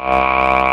Uh...